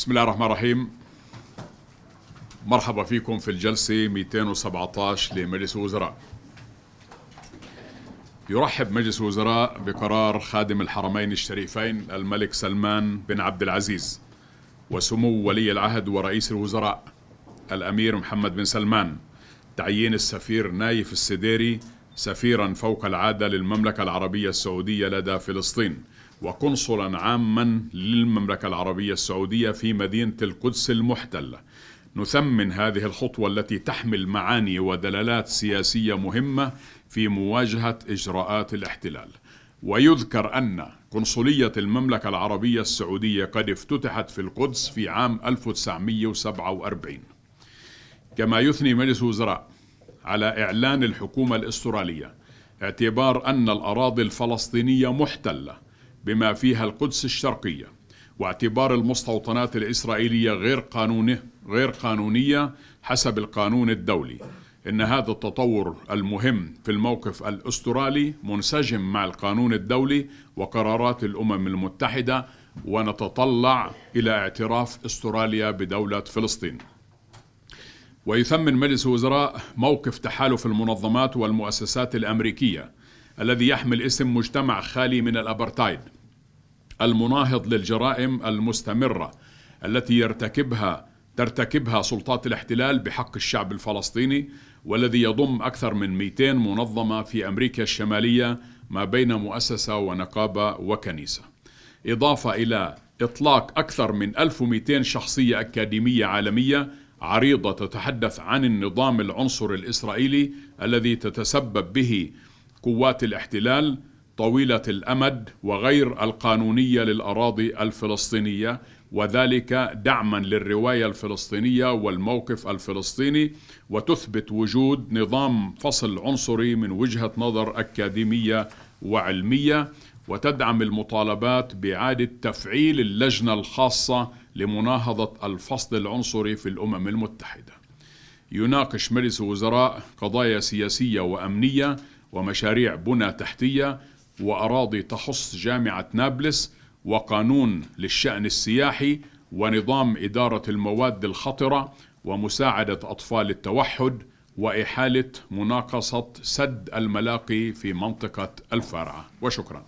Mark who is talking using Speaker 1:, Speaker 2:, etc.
Speaker 1: بسم الله الرحمن الرحيم. مرحبا فيكم في الجلسة 217 لمجلس الوزراء. يرحب مجلس الوزراء بقرار خادم الحرمين الشريفين الملك سلمان بن عبد العزيز وسمو ولي العهد ورئيس الوزراء الأمير محمد بن سلمان تعيين السفير نايف السديري سفيرا فوق العادة للمملكة العربية السعودية لدى فلسطين. وقنصلا عاما للمملكة العربية السعودية في مدينة القدس المحتلة. نثمن هذه الخطوة التي تحمل معاني ودلالات سياسية مهمة في مواجهة إجراءات الاحتلال. ويذكر أن قنصلية المملكة العربية السعودية قد افتتحت في القدس في عام 1947 كما يثني مجلس الوزراء على إعلان الحكومة الأسترالية اعتبار أن الأراضي الفلسطينية محتلة بما فيها القدس الشرقية واعتبار المستوطنات الإسرائيلية غير قانونية غير قانونية حسب القانون الدولي. إن هذا التطور المهم في الموقف الأسترالي منسجم مع القانون الدولي وقرارات الأمم المتحدة ونتطلع إلى اعتراف أستراليا بدولة فلسطين. ويثمن مجلس الوزراء موقف تحالف المنظمات والمؤسسات الأمريكية الذي يحمل اسم مجتمع خالي من الأبرتايد المناهض للجرائم المستمرة التي يرتكبها ترتكبها سلطات الاحتلال بحق الشعب الفلسطيني والذي يضم أكثر من 200 منظمة في أمريكا الشمالية ما بين مؤسسة ونقابة وكنيسة. إضافة إلى إطلاق أكثر من 1200 شخصية أكاديمية عالمية عريضة تتحدث عن النظام العنصري الإسرائيلي الذي تتسبب به قوات الاحتلال طويلة الأمد وغير القانونية للأراضي الفلسطينية وذلك دعما للرواية الفلسطينية والموقف الفلسطيني وتثبت وجود نظام فصل عنصري من وجهة نظر أكاديمية وعلمية وتدعم المطالبات بإعادة تفعيل اللجنة الخاصة لمناهضة الفصل العنصري في الأمم المتحدة. يناقش مجلس الوزراء قضايا سياسية وأمنية ومشاريع بنى تحتية وأراضي تخص جامعة نابلس وقانون للشأن السياحي ونظام إدارة المواد الخطرة ومساعدة أطفال التوحد وإحالة مناقصة سد الملاقي في منطقة الفارعة وشكرا.